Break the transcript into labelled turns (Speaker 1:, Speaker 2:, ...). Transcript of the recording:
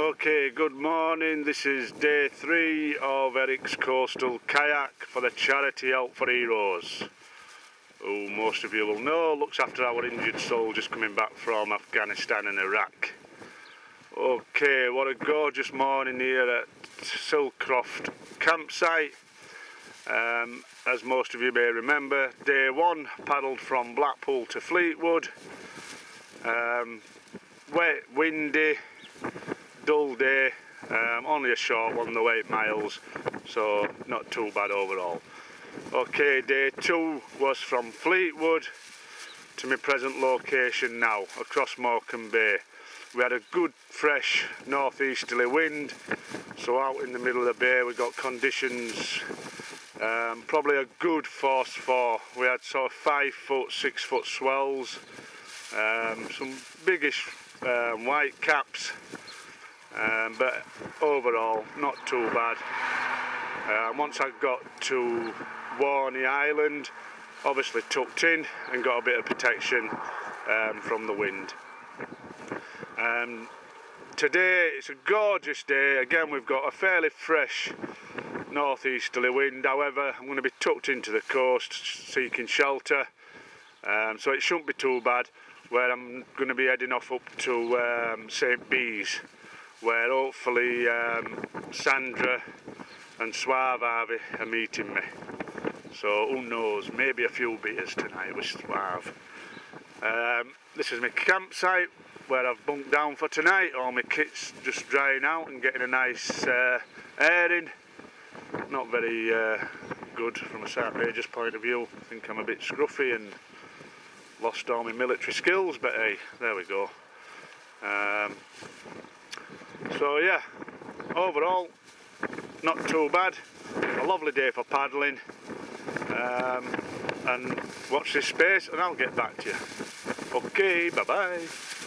Speaker 1: Okay, good morning. This is day three of Eric's Coastal Kayak for the charity Help for Heroes, who most of you will know looks after our injured soldiers coming back from Afghanistan and Iraq. Okay, what a gorgeous morning here at Silecroft campsite. Um, as most of you may remember, day one paddled from Blackpool to Fleetwood. Um, wet, windy, dull day, um, only a short one though, 8 miles, so not too bad overall. Okay, day two was from Fleetwood to my present location now, across Morecambe Bay. We had a good fresh northeasterly wind, so out in the middle of the bay we got conditions um, probably a good force four. We had sort of five foot, six foot swells, um, some biggish um, white caps um, but overall not too bad. Uh, once I got to Walney Island, obviously tucked in and got a bit of protection um, from the wind. Um, today it's a gorgeous day, again we've got a fairly fresh northeasterly wind, however I'm going to be tucked into the coast seeking shelter, um, so it shouldn't be too bad where I'm going to be heading off up to um, St Bees where hopefully um, Sandra and Suave Harvey are meeting me. So who knows, maybe a few beers tonight with Suave. Um, this is my campsite where I've bunked down for tonight. All my kit's just drying out and getting a nice uh, airing. Not very uh, good from a Sarpageous point of view. I think I'm a bit scruffy and lost all my military skills, but hey, there we go. Um, so yeah, overall, not too bad. A lovely day for paddling. Um, and watch this space and I'll get back to you. Okay, bye bye.